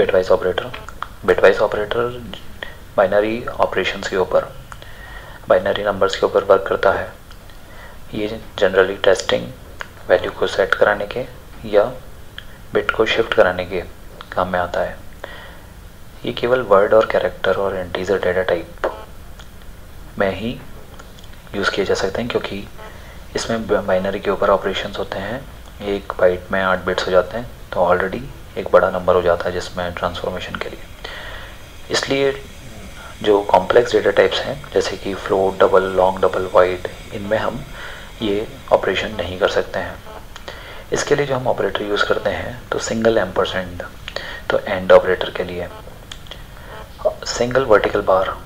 Bitwise operator bitwise operator binary operations के ऊपर, binary numbers के ऊपर वर्क करता है। ये जनरली टेस्टिंग वैल्यू को सेट कराने के या बिट को शिफ्ट कराने के काम में आता है। ये केवल वर्ड और कैरेक्टर और इंटीजर डेटा टाइप में ही यूज़ किए जा सकते हैं, क्योंकि इसमें बाइनरी के ऊपर ऑपरेशंस होते हैं। एक बाइट में आठ बिट्स हो जाते हैं तो ऑलरेडी एक बड़ा नंबर हो जाता है जिसमें ट्रांसफॉर्मेशन के लिए। इसलिए जो कॉम्प्लेक्स डेटा टाइप्स हैं, जैसे कि float double long double wide इनमें हम ये ऑपरेशन नहीं कर सकते हैं। इसके लिए जो हम ऑपरेटर यूज़ करते हैं तो सिंगल एम परसेंट तो एंड ऑपरेटर के लिए। सिंगल वर्टिकल बार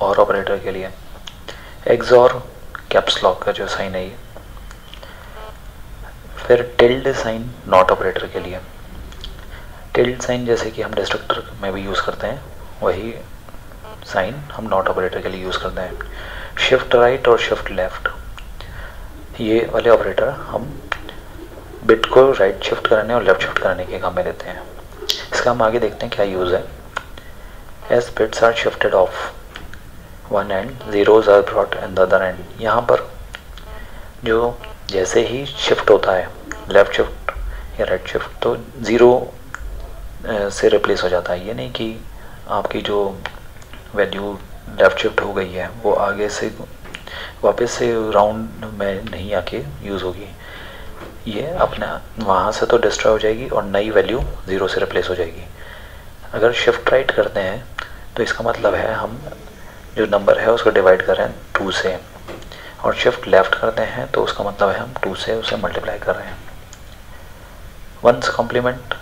और ऑपरेटर के लिए। एग्जॉर कैप्स लॉक का जो साइन है ये। फिर टिल्ड साइन नॉट ऑपरेटर के लिए। टिल्ड साइन जैसे कि हम डिस्ट्रक्टर में भी यूज़ करते हैं, वही साइन हम नॉट ऑपरेटर के लिए यूज़ करते हैं। शिफ्ट राइट और शिफ्ट लेफ़्ट ये वाले ऑपरेटर हम बिट को राइट शिफ्ट कराने और लेफ़्ट शिफ्ट कराने के काम में देते हैं। इसका हम आगे देखते हैं क्या यूज़ है। As bits are shifted off one end zeros are brought in the other end यहाँ पर जो जैसे ही शिफ्ट होता है लेफ़्ट शिफ्ट या राइट शिफ्ट तो ज़ीरो से रिप्लेस हो जाता है। ये नहीं कि आपकी जो वैल्यू लेफ़्ट शिफ्ट हो गई है, वो आगे से वापस से राउंड में नहीं आके यूज़ होगी। ये अपना, वहाँ से तो डिस्ट्रॉय हो जाएगी और नई वैल्यू ज़ीरो से रिप्लेस हो जाएगी। अगर शिफ्ट राइट करते हैं तो इसका मतलब है हम जो नंबर है, उसको डिवाइड कर रहे हैं टू से। और शिफ्ट लेफ़्ट करते हैं तो उसका मतलब है हम टू से उसे मल्टीप्लाई कर रहे हैं। वंस कॉम्प्लीमेंट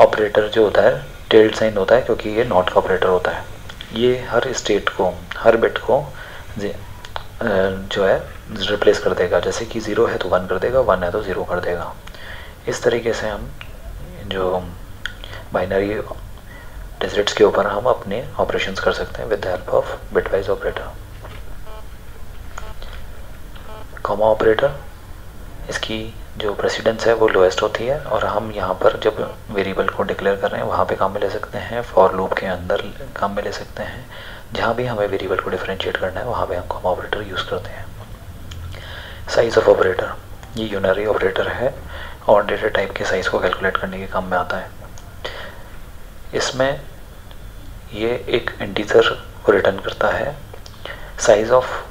ऑपरेटर जो होता है टेल्ड साइन होता है, क्योंकि ये नॉट का ऑपरेटर होता है। ये हर स्टेट को, हर बिट को जो है रिप्लेस कर देगा। जैसे कि ज़ीरो है तो वन कर देगा वन है तो ज़ीरो कर देगा। इस तरीके से हम, जो बाइनरी डिजिट्स के ऊपर हम अपने ऑपरेशंस कर सकते हैं with the help of bitwise operator comma operator इसकी जो प्रेसिडेंस है, वो लोएस्ट होती है और हम यहाँ पर जब वेरिएबल को डिक्लेयर कर रहे हैं, वहाँ पे काम में ले सकते हैं फॉर लूप के अंदर काम में ले सकते हैं। जहाँ भी हमें वेरिएबल को डिफ्रेंशिएट करना है, वहाँ पे हम कॉमा ऑपरेटर यूज़ करते हैं। साइज़ ऑफ़ ऑपरेटर ये यूनरी ऑपरेटर है और डेटा टाइप के साइज़ को कैलकुलेट करने के काम में आता है। इसमें ये एक इंटीजर को रिटर्न करता है। साइज़ ऑफ़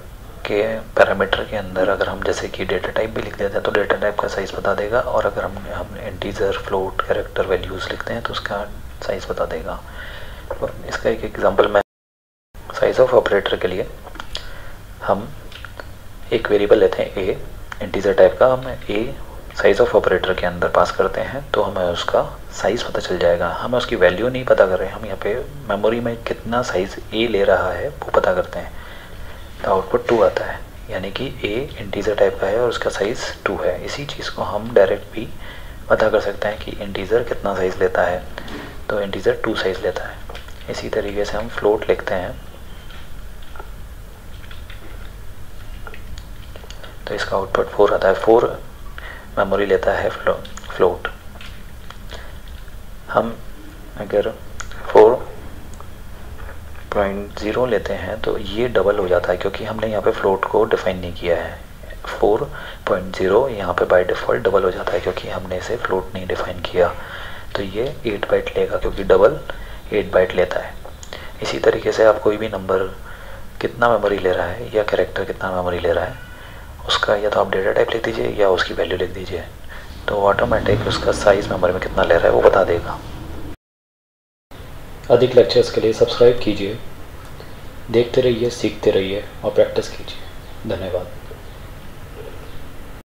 के पैरामीटर के अंदर अगर हम जैसे कि डेटा टाइप भी लिख देते हैं तो डेटा टाइप का साइज़ बता देगा। और अगर हम हम इंटीजर फ्लोट कैरेक्टर वैल्यूज़ लिखते हैं तो उसका साइज़ बता देगा। तो इसका एक एग्जांपल मैं साइज़ ऑफ़ ऑपरेटर के लिए हम एक वेरिएबल लेते हैं ए इंटीजर टाइप का। हम ए साइज़ ऑफ़ ऑपरेटर के अंदर पास करते हैं तो हमें उसका साइज़ पता चल जाएगा। हमें उसकी वैल्यू नहीं पता कर रहे हैं। हम यहाँ पे मेमोरी में कितना साइज़ ए ले रहा है, वो पता करते हैं। आउटपुट टू आता है यानी कि ए इंटीजर टाइप का है और उसका साइज़ टू है। इसी चीज़ को हम डायरेक्ट भी पता कर सकते हैं कि इंटीजर कितना साइज़ लेता है। तो इंटीजर टू साइज़ लेता है। इसी तरीके से हम फ्लोट लिखते हैं। तो इसका आउटपुट फोर आता है। फोर मेमोरी लेता है फ्लो, फ्लोट हम अगर पॉइंट ज़ीरो लेते हैं तो ये डबल हो जाता है क्योंकि हमने यहाँ पे फ्लोट को डिफाइन नहीं किया है। फोर पॉइंट ज़ीरो यहाँ पर बाई डिफ़ॉल्ट डबल हो जाता है क्योंकि हमने इसे फ्लोट नहीं डिफाइन किया। तो ये एट बाइट लेगा क्योंकि डबल एट बाइट लेता है। इसी तरीके से आप कोई भी नंबर कितना मेमोरी ले रहा है या करेक्टर कितना मेमोरी ले रहा है, उसका या तो आप डेटा टाइप लिख दीजिए या उसकी वैल्यू लिख दीजिए। तो ऑटोमेटिक उसका साइज़ मेमोरी में कितना ले रहा है वो बता देगा। अधिक लेक्चर्स के लिए सब्सक्राइब कीजिए। देखते रहिए सीखते रहिए और प्रैक्टिस कीजिए। धन्यवाद।